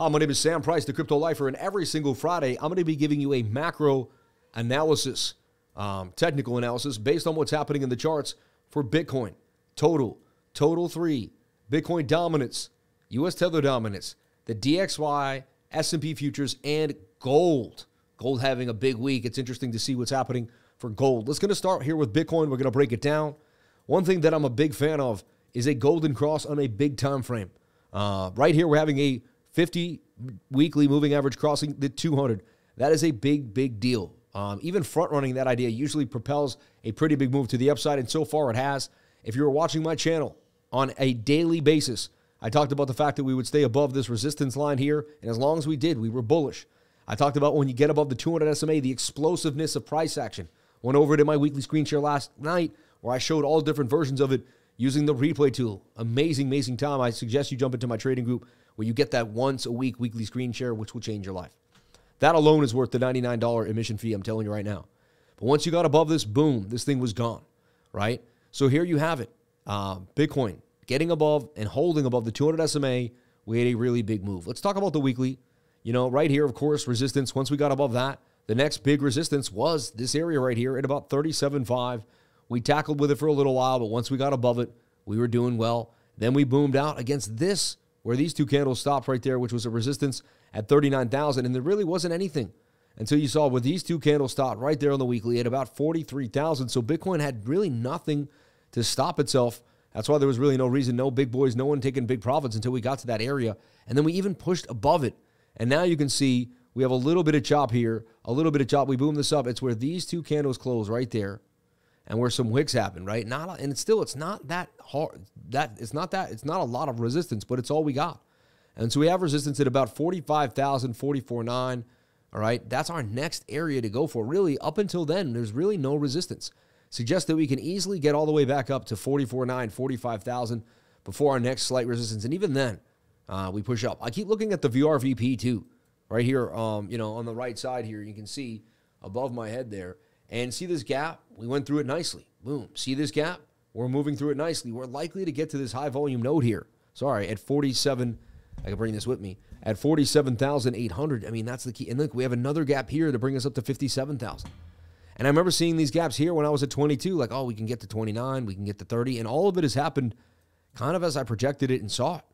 Hi, my name is Sam Price, the Crypto Lifer, and every single Friday, I'm going to be giving you a macro analysis, um, technical analysis based on what's happening in the charts for Bitcoin, total, total three, Bitcoin dominance, U.S. Tether dominance, the DXY, S&P futures, and gold. Gold having a big week. It's interesting to see what's happening for gold. Let's going to start here with Bitcoin. We're going to break it down. One thing that I'm a big fan of is a golden cross on a big time frame. Uh, right here, we're having a 50 weekly moving average crossing the 200. That is a big, big deal. Um, even front running that idea usually propels a pretty big move to the upside, and so far it has. If you were watching my channel on a daily basis, I talked about the fact that we would stay above this resistance line here, and as long as we did, we were bullish. I talked about when you get above the 200 SMA, the explosiveness of price action. Went over it in my weekly screen share last night where I showed all different versions of it using the replay tool. Amazing, amazing time. I suggest you jump into my trading group where you get that once a week weekly screen share, which will change your life. That alone is worth the $99 admission fee, I'm telling you right now. But once you got above this, boom, this thing was gone, right? So here you have it. Uh, Bitcoin getting above and holding above the 200 SMA. We had a really big move. Let's talk about the weekly. You know, right here, of course, resistance. Once we got above that, the next big resistance was this area right here at about 37.5. We tackled with it for a little while, but once we got above it, we were doing well. Then we boomed out against this where these two candles stopped right there, which was a resistance at 39,000. And there really wasn't anything until you saw where these two candles stopped right there on the weekly at about 43,000. So Bitcoin had really nothing to stop itself. That's why there was really no reason, no big boys, no one taking big profits until we got to that area. And then we even pushed above it. And now you can see we have a little bit of chop here, a little bit of chop. We boom this up. It's where these two candles close right there and where some wicks happen, right? Not and it's still it's not that hard. That it's not that it's not a lot of resistance, but it's all we got. And so we have resistance at about 45,000, 44.9. All right, that's our next area to go for. Really, up until then, there's really no resistance. Suggests that we can easily get all the way back up to 44.9, 45,000 before our next slight resistance. And even then, uh, we push up. I keep looking at the VRVP too, right here. Um, you know, on the right side here, you can see above my head there. And see this gap? We went through it nicely. Boom. See this gap? We're moving through it nicely. We're likely to get to this high volume node here. Sorry, at 47, I can bring this with me. At 47,800, I mean, that's the key. And look, we have another gap here to bring us up to 57,000. And I remember seeing these gaps here when I was at 22, like, oh, we can get to 29, we can get to 30. And all of it has happened kind of as I projected it and saw it.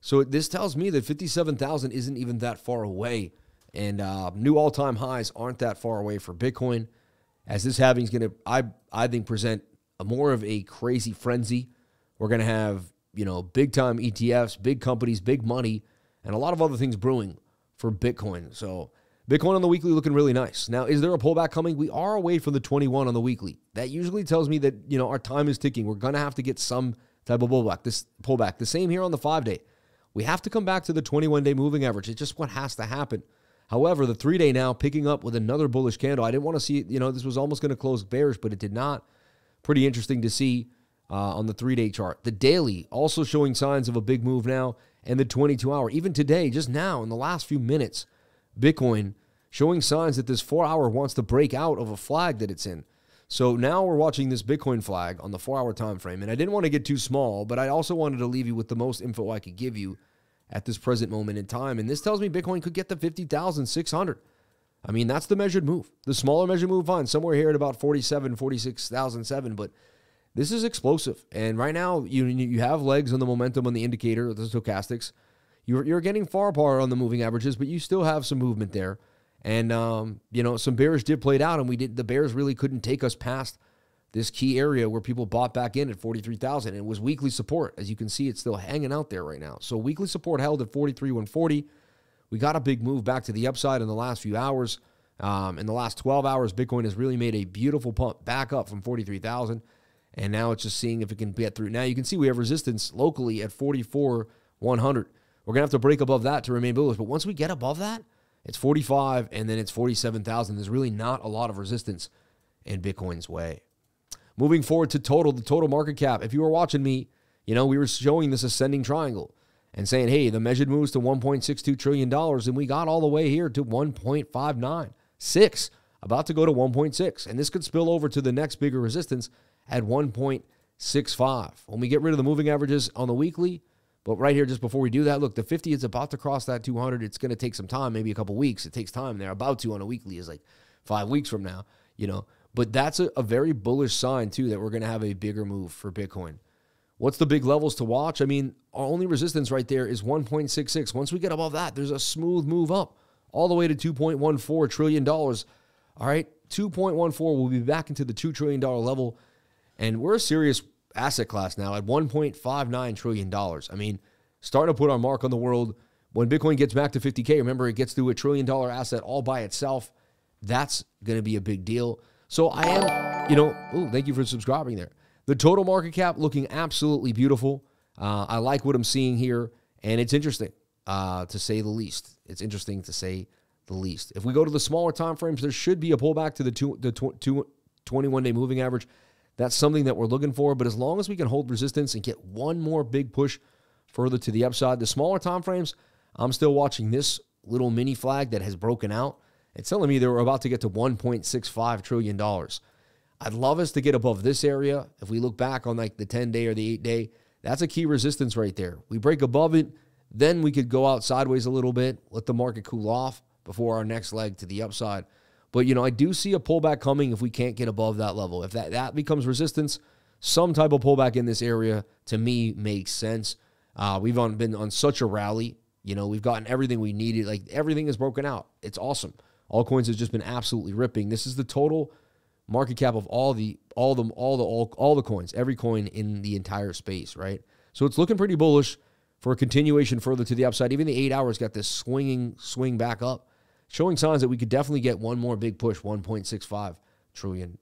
So this tells me that 57,000 isn't even that far away. And uh, new all time highs aren't that far away for Bitcoin as this halving is going to, I I think, present a more of a crazy frenzy. We're going to have you know big time ETFs, big companies, big money, and a lot of other things brewing for Bitcoin. So Bitcoin on the weekly looking really nice. Now, is there a pullback coming? We are away from the 21 on the weekly. That usually tells me that you know our time is ticking. We're going to have to get some type of pullback. This pullback. The same here on the five day. We have to come back to the 21 day moving average. It's just what has to happen. However, the three day now picking up with another bullish candle. I didn't want to see, you know, this was almost going to close bearish, but it did not. Pretty interesting to see uh, on the three day chart. The daily also showing signs of a big move now, and the 22 hour. Even today, just now in the last few minutes, Bitcoin showing signs that this four hour wants to break out of a flag that it's in. So now we're watching this Bitcoin flag on the four hour time frame. And I didn't want to get too small, but I also wanted to leave you with the most info I could give you at this present moment in time. And this tells me Bitcoin could get to 50,600. I mean, that's the measured move. The smaller measured move, fine, somewhere here at about 47, 46,007. But this is explosive. And right now, you you have legs on the momentum on the indicator, the stochastics. You're, you're getting far apart on the moving averages, but you still have some movement there. And, um, you know, some bears did play it out, and we did. The Bears really couldn't take us past this key area where people bought back in at 43,000. It was weekly support. As you can see, it's still hanging out there right now. So weekly support held at 43,140. We got a big move back to the upside in the last few hours. Um, in the last 12 hours, Bitcoin has really made a beautiful pump back up from 43,000. And now it's just seeing if it can get through. Now you can see we have resistance locally at 44,100. We're going to have to break above that to remain bullish. But once we get above that, it's 45 and then it's 47,000. There's really not a lot of resistance in Bitcoin's way. Moving forward to total, the total market cap. If you were watching me, you know, we were showing this ascending triangle and saying, hey, the measured moves to $1.62 trillion, and we got all the way here to 1.59. Six, about to go to 1.6. And this could spill over to the next bigger resistance at 1.65. When we get rid of the moving averages on the weekly, But right here, just before we do that, look, the 50 is about to cross that 200. It's going to take some time, maybe a couple weeks. It takes time. They're about to on a weekly is like five weeks from now, you know. But that's a, a very bullish sign too that we're going to have a bigger move for Bitcoin. What's the big levels to watch? I mean, our only resistance right there is 1.66. Once we get above that, there's a smooth move up all the way to 2.14 trillion dollars. All right, 2.14 will be back into the 2 trillion dollar level and we're a serious asset class now at 1.59 trillion dollars. I mean, starting to put our mark on the world. When Bitcoin gets back to 50k, remember it gets to a trillion dollar asset all by itself. That's going to be a big deal. So I am, you know, oh, thank you for subscribing there. The total market cap looking absolutely beautiful. Uh, I like what I'm seeing here, and it's interesting uh, to say the least. It's interesting to say the least. If we go to the smaller time frames, there should be a pullback to the, two, the tw- two, 21 day moving average. That's something that we're looking for. But as long as we can hold resistance and get one more big push further to the upside, the smaller time frames, I'm still watching this little mini flag that has broken out. It's telling me that we're about to get to $1.65 trillion. I'd love us to get above this area. If we look back on like the 10 day or the 8 day, that's a key resistance right there. We break above it, then we could go out sideways a little bit, let the market cool off before our next leg to the upside. But you know, I do see a pullback coming if we can't get above that level. If that that becomes resistance, some type of pullback in this area to me makes sense. Uh, we've on, been on such a rally. You know, we've gotten everything we needed. Like everything is broken out. It's awesome. Altcoins has just been absolutely ripping. This is the total market cap of all the all the all the all, all the coins, every coin in the entire space, right? So it's looking pretty bullish for a continuation further to the upside. Even the eight hours got this swinging swing back up, showing signs that we could definitely get one more big push, $1.65 trillion.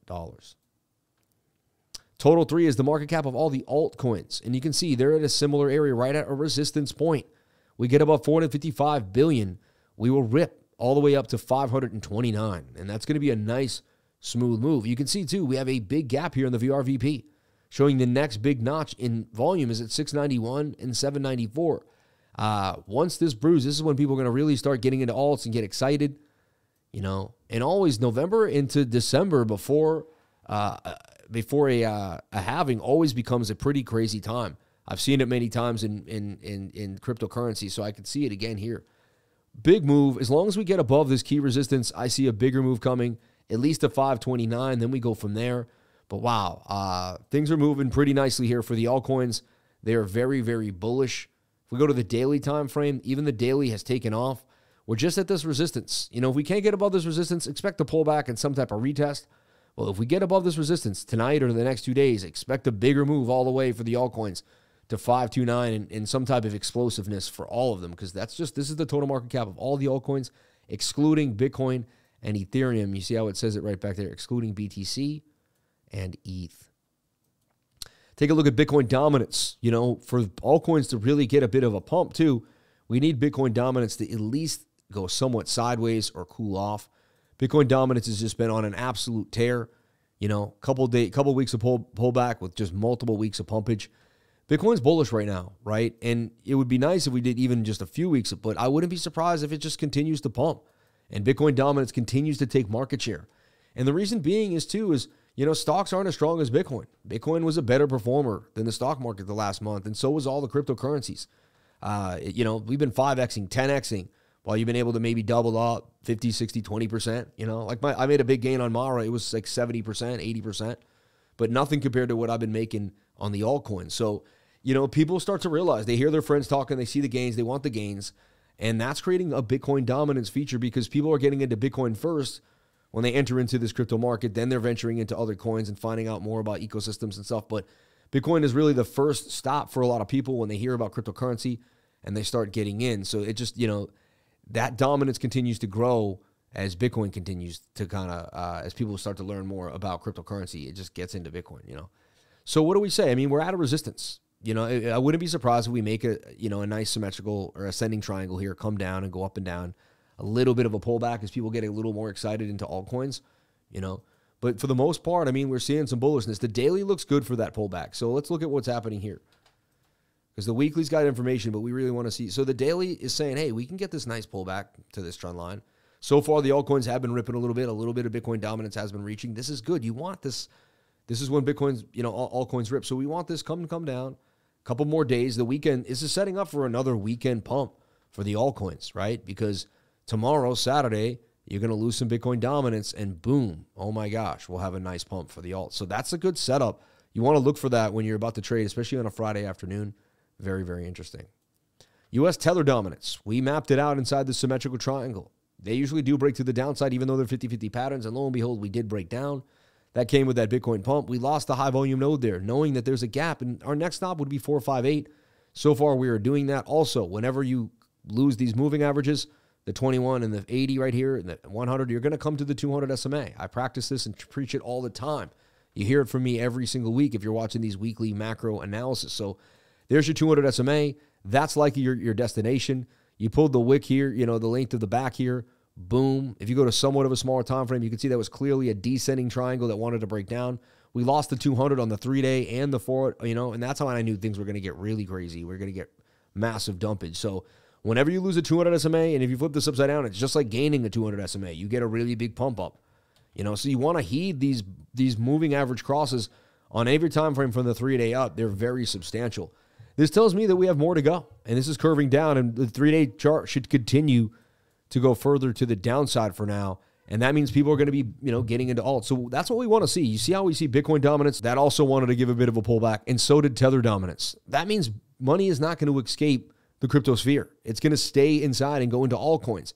Total three is the market cap of all the altcoins. And you can see they're at a similar area, right at a resistance point. We get above 455 billion, we will rip all the way up to 529. And that's going to be a nice, smooth move. You can see, too, we have a big gap here in the VRVP, showing the next big notch in volume is at 691 and 794. Uh, once this brews, this is when people are going to really start getting into alts and get excited, you know. And always November into December before uh, before a uh, a halving always becomes a pretty crazy time. I've seen it many times in in in, in cryptocurrency, so I could see it again here. Big move. As long as we get above this key resistance, I see a bigger move coming, at least a 529. Then we go from there. But wow, uh, things are moving pretty nicely here for the altcoins. They are very, very bullish. If we go to the daily time frame, even the daily has taken off. We're just at this resistance. You know, if we can't get above this resistance, expect a pullback and some type of retest. Well, if we get above this resistance tonight or the next two days, expect a bigger move all the way for the altcoins to 529 and, and some type of explosiveness for all of them because that's just this is the total market cap of all the altcoins, excluding Bitcoin and Ethereum. You see how it says it right back there, excluding BTC and ETH. Take a look at Bitcoin dominance. You know, for altcoins to really get a bit of a pump too, we need Bitcoin dominance to at least go somewhat sideways or cool off. Bitcoin dominance has just been on an absolute tear. You know, couple day, couple weeks of pull pullback with just multiple weeks of pumpage. Bitcoin's bullish right now, right? And it would be nice if we did even just a few weeks, but I wouldn't be surprised if it just continues to pump and Bitcoin dominance continues to take market share. And the reason being is too is you know, stocks aren't as strong as Bitcoin. Bitcoin was a better performer than the stock market the last month, and so was all the cryptocurrencies. Uh, you know, we've been 5xing, 10xing, while you've been able to maybe double up 50, 60, 20%. You know, like my, I made a big gain on Mara. It was like 70%, 80%, but nothing compared to what I've been making on the altcoins. So, you know, people start to realize they hear their friends talking, they see the gains, they want the gains. And that's creating a Bitcoin dominance feature because people are getting into Bitcoin first when they enter into this crypto market. Then they're venturing into other coins and finding out more about ecosystems and stuff. But Bitcoin is really the first stop for a lot of people when they hear about cryptocurrency and they start getting in. So it just, you know, that dominance continues to grow as Bitcoin continues to kind of, uh, as people start to learn more about cryptocurrency, it just gets into Bitcoin, you know. So what do we say? I mean, we're at a resistance. You know, I wouldn't be surprised if we make a, you know, a nice symmetrical or ascending triangle here, come down and go up and down a little bit of a pullback as people get a little more excited into altcoins, you know. But for the most part, I mean, we're seeing some bullishness. The daily looks good for that pullback. So let's look at what's happening here. Because the weekly's got information, but we really want to see. So the daily is saying, hey, we can get this nice pullback to this trend line. So far, the altcoins have been ripping a little bit. A little bit of Bitcoin dominance has been reaching. This is good. You want this. This is when Bitcoin's, you know, all, altcoins rip. So we want this come come down, couple more days. The weekend this is setting up for another weekend pump for the altcoins, right? Because tomorrow, Saturday, you're going to lose some Bitcoin dominance, and boom, oh my gosh, we'll have a nice pump for the alt. So that's a good setup. You want to look for that when you're about to trade, especially on a Friday afternoon. Very, very interesting. US Tether dominance. We mapped it out inside the symmetrical triangle. They usually do break to the downside, even though they're 50 50 patterns. And lo and behold, we did break down. That came with that Bitcoin pump. We lost the high volume node there, knowing that there's a gap. And our next stop would be 458. So far, we are doing that. Also, whenever you lose these moving averages, the 21 and the 80 right here, and the 100, you're going to come to the 200 SMA. I practice this and preach it all the time. You hear it from me every single week if you're watching these weekly macro analysis. So there's your 200 SMA. That's like your, your destination. You pulled the wick here, you know, the length of the back here. Boom. If you go to somewhat of a smaller time frame, you can see that was clearly a descending triangle that wanted to break down. We lost the 200 on the three day and the four, you know, and that's how I knew things were going to get really crazy. We are going to get massive dumpage. So whenever you lose a 200 SMA, and if you flip this upside down, it's just like gaining a 200 SMA. You get a really big pump up. You know, so you want to heed these these moving average crosses on every time frame from the three day up. They're very substantial. This tells me that we have more to go, and this is curving down, and the three day chart should continue to go further to the downside for now. And that means people are going to be, you know, getting into alt. So that's what we want to see. You see how we see Bitcoin dominance? That also wanted to give a bit of a pullback, and so did Tether dominance. That means money is not going to escape the crypto sphere. It's going to stay inside and go into altcoins.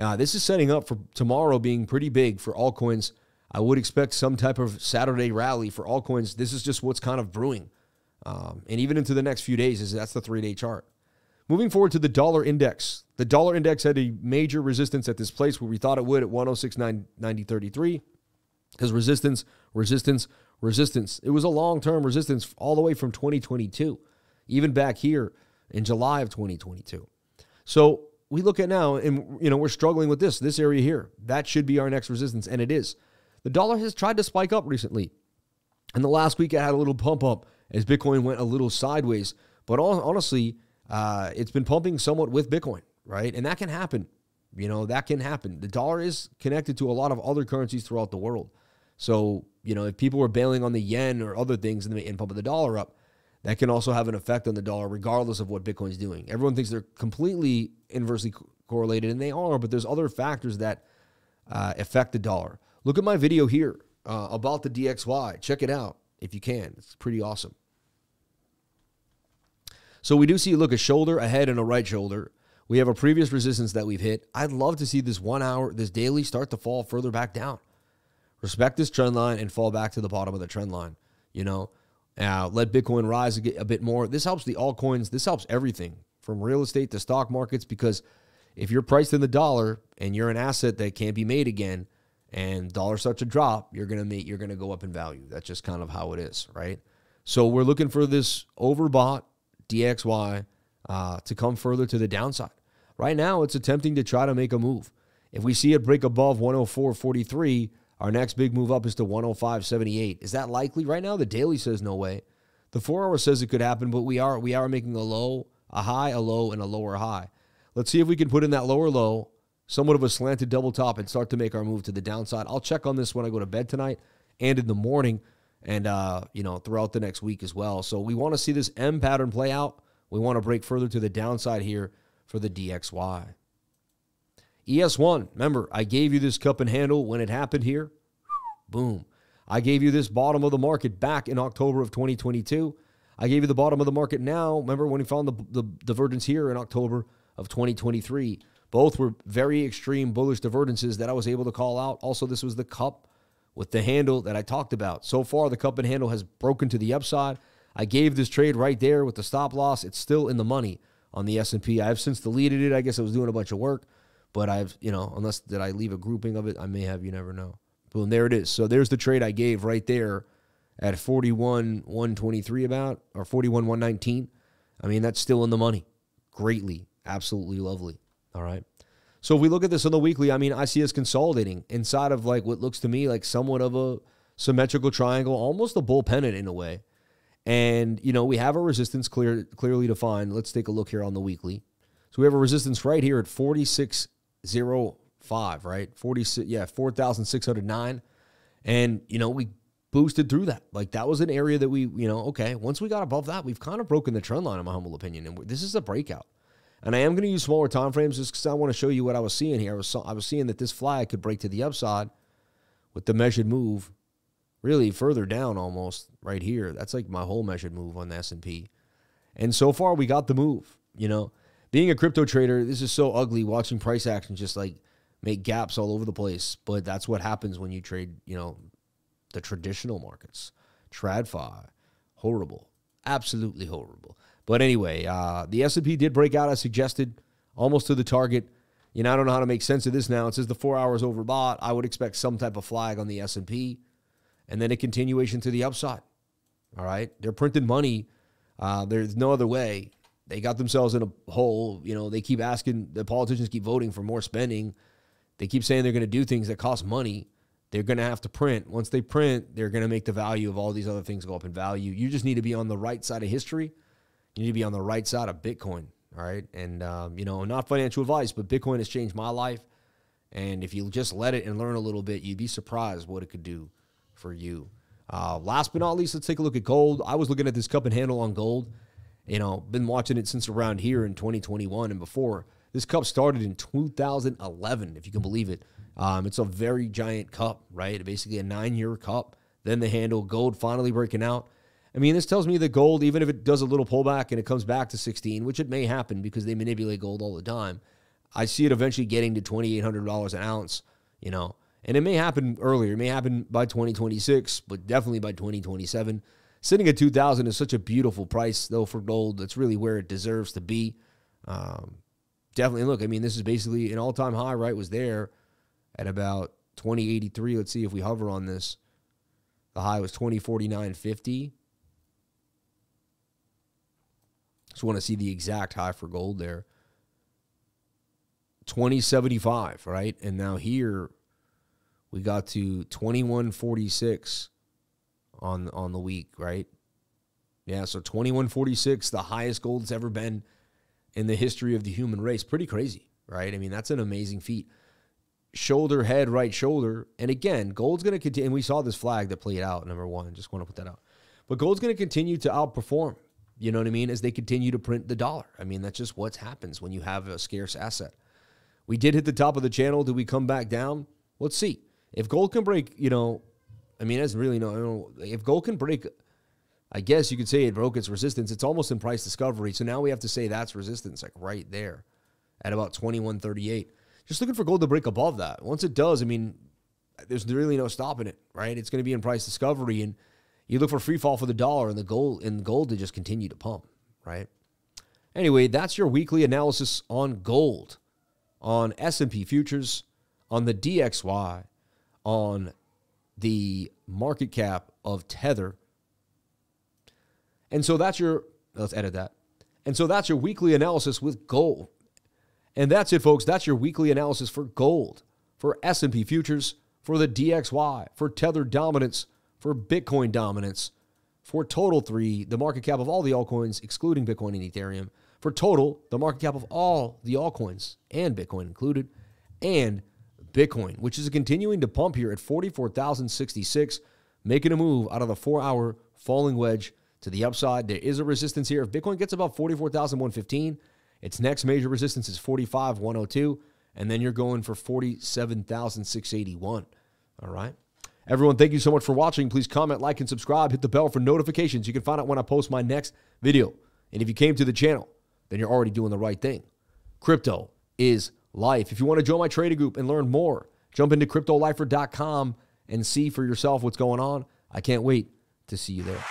Uh, this is setting up for tomorrow being pretty big for altcoins. I would expect some type of Saturday rally for altcoins. This is just what's kind of brewing. Um, and even into the next few days, is that's the three day chart. Moving forward to the dollar index. The dollar index had a major resistance at this place where we thought it would at 106.9033. Because resistance, resistance, resistance. It was a long term resistance all the way from 2022, even back here in July of 2022. So we look at now, and you know we're struggling with this this area here. That should be our next resistance, and it is. The dollar has tried to spike up recently. In the last week, it had a little pump up as Bitcoin went a little sideways. But honestly, uh, it's been pumping somewhat with Bitcoin, right? And that can happen. You know, that can happen. The dollar is connected to a lot of other currencies throughout the world. So, you know, if people are bailing on the yen or other things and, and pump the dollar up, that can also have an effect on the dollar, regardless of what Bitcoin's doing. Everyone thinks they're completely inversely correlated, and they are, but there's other factors that uh, affect the dollar. Look at my video here uh, about the DXY. Check it out if you can. It's pretty awesome. So we do see, look, a shoulder, a head, and a right shoulder. We have a previous resistance that we've hit. I'd love to see this one hour, this daily start to fall further back down. Respect this trend line and fall back to the bottom of the trend line. You know, uh, let Bitcoin rise a, bit more. This helps the altcoins. This helps everything from real estate to stock markets because if you're priced in the dollar and you're an asset that can't be made again, and dollar starts to drop, you're gonna make you're gonna go up in value. That's just kind of how it is, right? So we're looking for this overbought DXY uh, to come further to the downside. Right now, it's attempting to try to make a move. If we see it break above 104.43, our next big move up is to 105.78. Is that likely? Right now, the daily says no way. The four hour says it could happen, but we are we are making a low, a high, a low, and a lower high. Let's see if we can put in that lower low, somewhat of a slanted double top, and start to make our move to the downside. I'll check on this when I go to bed tonight and in the morning and uh, you know throughout the next week as well. So we want to see this M pattern play out. We want to break further to the downside here for the DXY. ES1, remember, I gave you this cup and handle when it happened here. Boom. I gave you this bottom of the market back in October of 2022. I gave you the bottom of the market now. Remember when we found the, the divergence here in October of 2023? Both were very extreme bullish divergences that I was able to call out. Also, this was the cup with the handle that I talked about. So far, the cup and handle has broken to the upside. I gave this trade right there with the stop loss. It's still in the money on the S&P. I've since deleted it. I guess I was doing a bunch of work, but I've, you know, unless did I leave a grouping of it, I may have, you never know. Boom, there it is. So there's the trade I gave right there at 41 123 about or 41 119. I mean, that's still in the money. Greatly, absolutely lovely. All right. So if we look at this on the weekly, I mean, I see us consolidating inside of like what looks to me like somewhat of a symmetrical triangle, almost a bull pennant in a way. And you know, we have a resistance clear clearly defined. Let's take a look here on the weekly. So we have a resistance right here at 4605, right? 46 yeah, 4609. And you know, we boosted through that. Like that was an area that we, you know, okay, once we got above that, we've kind of broken the trend line, in my humble opinion. And this is a breakout. And I am going to use smaller time frames just because I want to show you what I was seeing here. I was, I was seeing that this flag could break to the upside with the measured move really further down almost right here. That's like my whole measured move on the S&P. And so far we got the move, you know. Being a crypto trader, this is so ugly watching price action just like make gaps all over the place, but that's what happens when you trade, you know, the traditional markets. TradFi, horrible. Absolutely horrible. But anyway, uh, the S&P did break out as suggested, almost to the target. You know, I don't know how to make sense of this now. It says the four hours overbought. I would expect some type of flag on the S&P, and then a continuation to the upside. All right, they're printing money. Uh, there's no other way. They got themselves in a hole. You know, they keep asking the politicians keep voting for more spending. They keep saying they're going to do things that cost money. They're going to have to print. Once they print, they're going to make the value of all these other things go up in value. You just need to be on the right side of history you need to be on the right side of Bitcoin. All right. And, um, you know, not financial advice, but Bitcoin has changed my life. And if you just let it and learn a little bit, you'd be surprised what it could do for you. Uh, last but not least, let's take a look at gold. I was looking at this cup and handle on gold. You know, been watching it since around here in 2021 and before. This cup started in 2011, if you can believe it. Um, it's a very giant cup, right? Basically a nine year cup. Then the handle, gold finally breaking out. I mean, this tells me that gold, even if it does a little pullback and it comes back to 16, which it may happen because they manipulate gold all the time, I see it eventually getting to $2,800 an ounce, you know. And it may happen earlier. It may happen by 2026, but definitely by 2027. Sitting at 2000 is such a beautiful price, though, for gold. That's really where it deserves to be. Um, definitely, look, I mean, this is basically an all time high, right? Was there at about 2083. Let's see if we hover on this. The high was 2049.50. Just want to see the exact high for gold there. 2075, right? And now here we got to 2146 on on the week, right? Yeah, so 2146, the highest gold that's ever been in the history of the human race. Pretty crazy, right? I mean, that's an amazing feat. Shoulder, head, right shoulder. And again, gold's going to continue. And we saw this flag that played out, number one. Just want to put that out. But gold's going to continue to outperform. You know what I mean? As they continue to print the dollar. I mean, that's just what happens when you have a scarce asset. We did hit the top of the channel. Do we come back down? Let's see. If gold can break, you know, I mean, that's really no. If gold can break, I guess you could say it broke its resistance. It's almost in price discovery. So now we have to say that's resistance, like right there at about 2138. Just looking for gold to break above that. Once it does, I mean, there's really no stopping it, right? It's going to be in price discovery. And you look for free fall for the dollar and the gold and gold to just continue to pump, right? Anyway, that's your weekly analysis on gold, on S&P futures, on the DXY, on the market cap of Tether. And so that's your let's edit that. And so that's your weekly analysis with gold. And that's it folks, that's your weekly analysis for gold, for S&P futures, for the DXY, for Tether dominance for Bitcoin dominance. For total three, the market cap of all the altcoins, excluding Bitcoin and Ethereum. For total, the market cap of all the altcoins and Bitcoin included, and Bitcoin, which is continuing to pump here at 44,066, making a move out of the four hour falling wedge to the upside. There is a resistance here. If Bitcoin gets above 44,115, its next major resistance is 45,102, and then you're going for 47,681. All right. Everyone, thank you so much for watching. Please comment, like, and subscribe. Hit the bell for notifications. You can find out when I post my next video. And if you came to the channel, then you're already doing the right thing. Crypto is life. If you want to join my trading group and learn more, jump into cryptolifer.com and see for yourself what's going on. I can't wait to see you there.